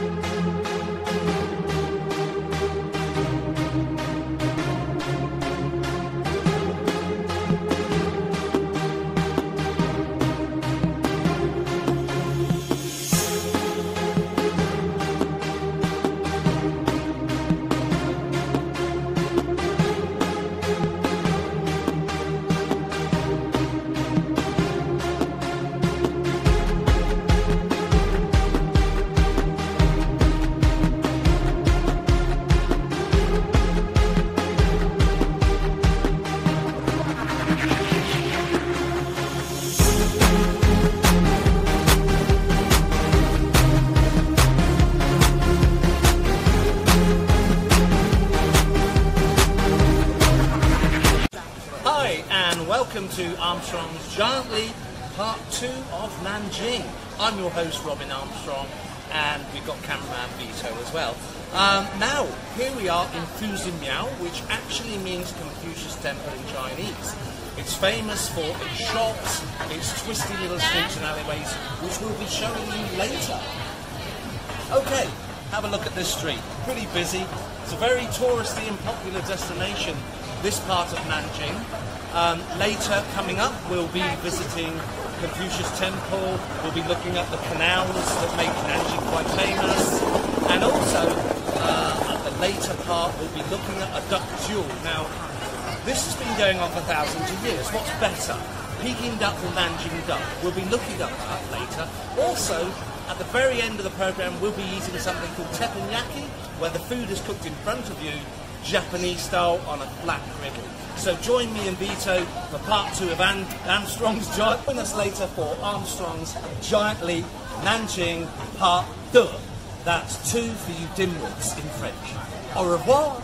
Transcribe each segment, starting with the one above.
Hi, Leap Part 2 of Nanjing. I'm your host, Robin Armstrong, and we've got cameraman Vito as well. Um, now, here we are in Fuzimiao, which actually means Confucius Temple in Chinese. It's famous for its shops, its twisty little streets and alleyways, which we'll be showing you later. Okay, have a look at this street. Pretty busy. It's a very touristy and popular destination, this part of Nanjing. Um, later, coming up, we'll be visiting Confucius Temple. We'll be looking at the canals that make Nanjing quite famous. And also, uh, at the later part, we'll be looking at a duck duel. Now, this has been going on for thousands of years. What's better? Peking duck or Nanjing duck? We'll be looking at that later. Also, at the very end of the program, we'll be eating something called teppanyaki, where the food is cooked in front of you, Japanese style on a flat griddle. So join me and Vito for part two of An- Armstrong's Giant. Join us later for Armstrong's Giant Leap Nanjing Part 2. That's two for you dimwits in French. Au revoir.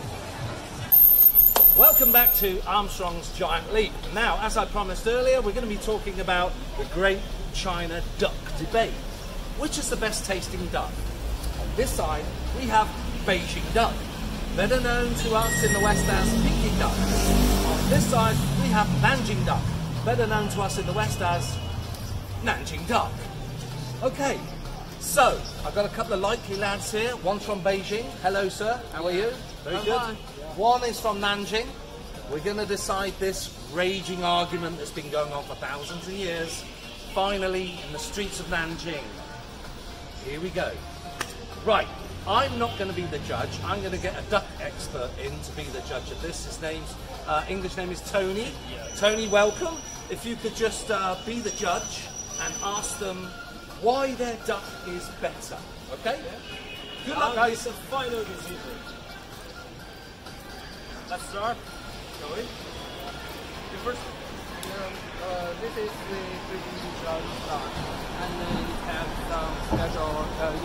Welcome back to Armstrong's Giant Leap. Now, as I promised earlier, we're going to be talking about the Great China Duck debate. Which is the best tasting duck? On this side, we have Beijing duck, better known to us in the West as Peking duck. On this side, we have Nanjing duck, better known to us in the West as Nanjing duck. Okay, so I've got a couple of likely lads here. One's from Beijing. Hello, sir. How are you? Very good. One is from Nanjing. We're going to decide this raging argument that's been going on for thousands of years. Finally, in the streets of Nanjing. Here we go. Right, I'm not going to be the judge. I'm going to get a duck expert in to be the judge of this. His name's uh, English name is Tony. Tony, welcome. If you could just uh, be the judge and ask them why their duck is better. Okay? Yeah. Good luck, Um, guys. A final decision. Let's start. Shall we? You first. Uh, this is the British uh, stock, and then it has some special uh,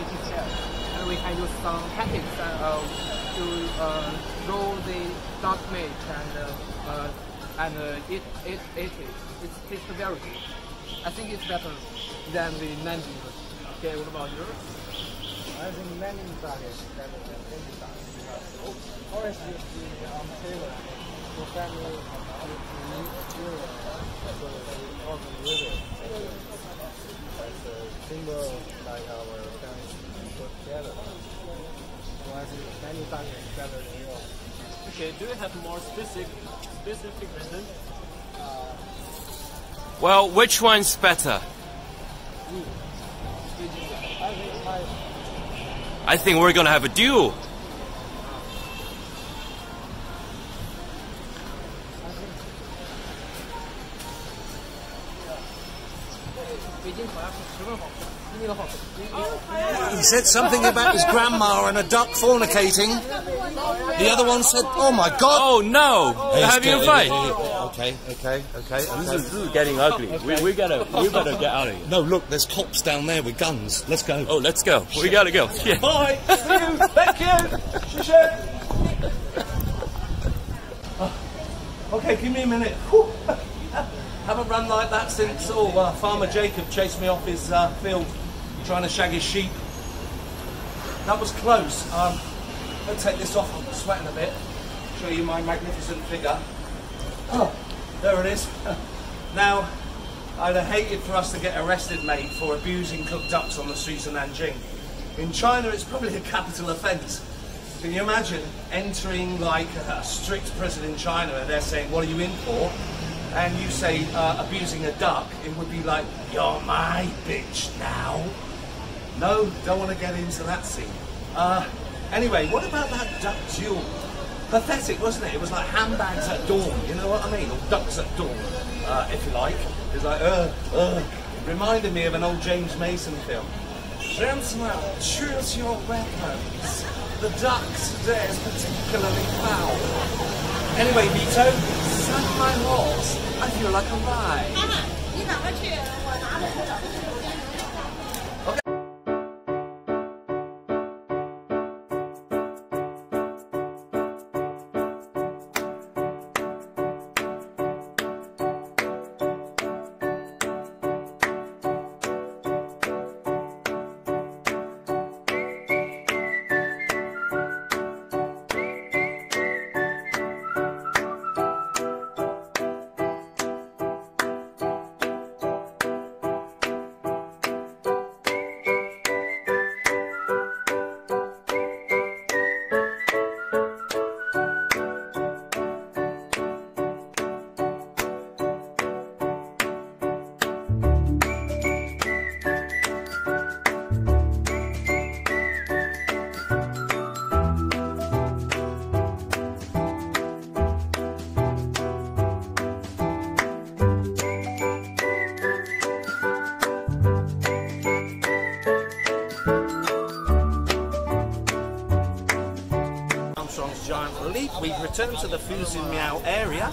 and we can use some packets uh, to uh, roll the duck meat and uh, uh, and eat it. It tastes very good. I think it's better than the Nanjing. Okay, what about yours? I think many targets better than any target because forest is the um, family children so all the river as a symbol like our together. So I think many better than yours. Okay. Do you have more specific specific reason? Well, which one's better? I think my I think we're gonna have a duel. He said something about his grandma and a duck fornicating. The other one said, "Oh my God!" Oh no! They're having a fight. Okay, okay, okay. This is, this is getting ugly. We, we gotta, we better get out of here. No, look, there's cops down there with guns. Let's go. Oh, let's go. We gotta go. Yeah. Bye. See you. Thank you. Shusha. Okay, give me a minute. Haven't run like that since oh, uh, Farmer Jacob chased me off his uh, field trying to shag his sheep. That was close. Um, I'll take this off. I'm sweating a bit. Show you my magnificent figure. Oh, there it is. Now, I'd have hated for us to get arrested, mate, for abusing cooked ducks on the streets of Nanjing. In China, it's probably a capital offence. Can you imagine entering like a strict prison in China and they're saying, what are you in for? And you say, uh, abusing a duck, it would be like, you're my bitch now. No, don't want to get into that scene. Uh, anyway, what about that duck duel? Pathetic, wasn't it? It was like handbags at dawn, you know what I mean? Or ducks at dawn, uh, if you like. It was like, uh, uh. Reminded me of an old James Mason film. Gentlemen, choose your weapons. The duck today is particularly foul. Anyway, Vito, saddle my horse. I feel like a ride. 妈 Leap. To the Fuzi Miao area.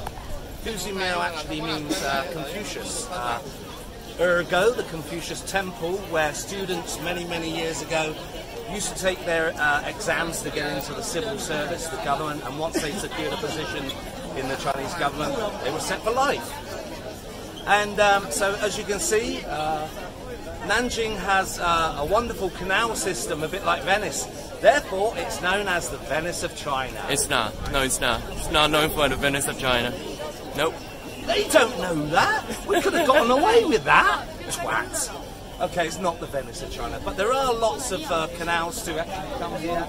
Fuzi Miao actually means uh, Confucius. Uh, ergo, the Confucius Temple, where students many, many years ago used to take their uh, exams to get into the civil service, the government, and once they secured a position in the Chinese government, they were set for life. And um, so, as you can see, uh, Nanjing has uh, a wonderful canal system, a bit like Venice. Therefore, it's known as the Venice of China. It's not. No, it's not. It's not known for the Venice of China. Nope. They don't know that. We could have gotten away with that. Twats. Okay, it's not the Venice of China, but there are lots of uh, canals to actually come here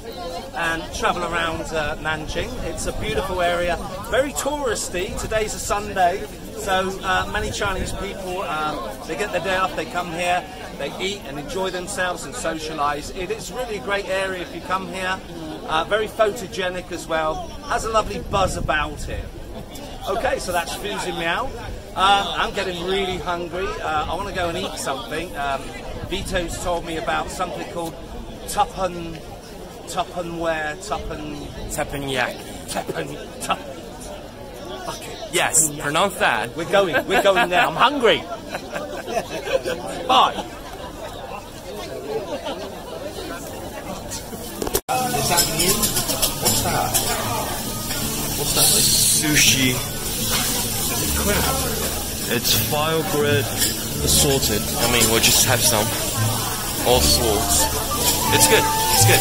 and travel around uh, Nanjing. It's a beautiful area, very touristy. Today's a Sunday, so uh, many Chinese people um, they get their day off, they come here, they eat and enjoy themselves and socialise. It is really a great area if you come here. Uh, very photogenic as well. Has a lovely buzz about it. Okay, so that's Fuzi Miao. Uh, I'm getting really hungry. Uh, I want to go and eat something. Um, Vito's told me about something called Tuppen, Tuppenware, Tuppen, Teppanyaki. Tuppen, Tup. Fuck it. Yes, pronounce that. We're going, we're going there. I'm hungry. Bye. Is that new? What's that? What's that? Like? Sushi. It's file grid assorted. I mean, we'll just have some. All sorts. It's good. It's good.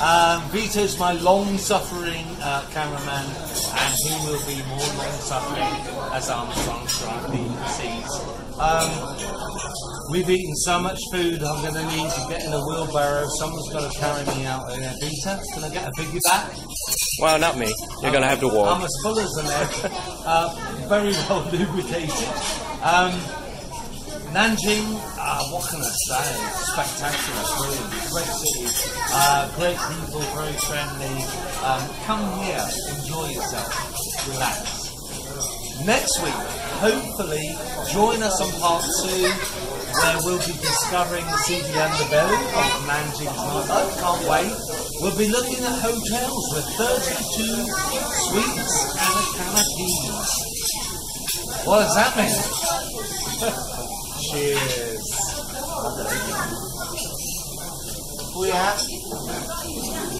Um, Vito's my long-suffering uh, cameraman, and he will be more long-suffering as Armstrong's Giant Leap proceeds. Um, we've eaten so much food, I'm going to need to get in a wheelbarrow. Someone's got to carry me out there. Vito, can I get a biggie back? Well, not me. You're gonna have to walk. I'm as full as an egg. Uh, very well lubricated. Um, Nanjing, uh, what can I say? Spectacular, brilliant, great city, uh, great people, very friendly. Um, come here, enjoy yourself, relax. Next week, hopefully, join us on part two, where we'll be discovering the seedy underbelly of Nanjing. nightlife. Can't wait. We'll be looking at hotels with 32 suites and a canopies. What does that mean? Cheers. We have